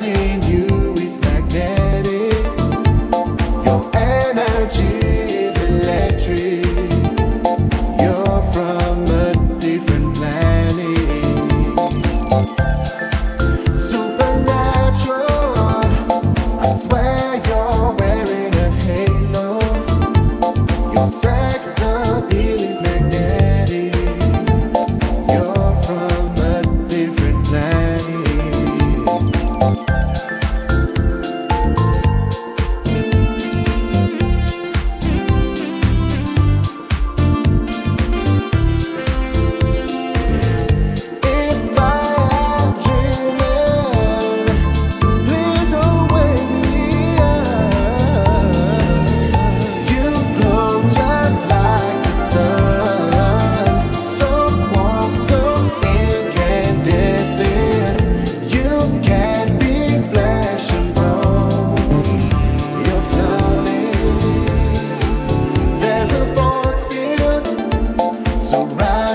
standing you.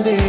around.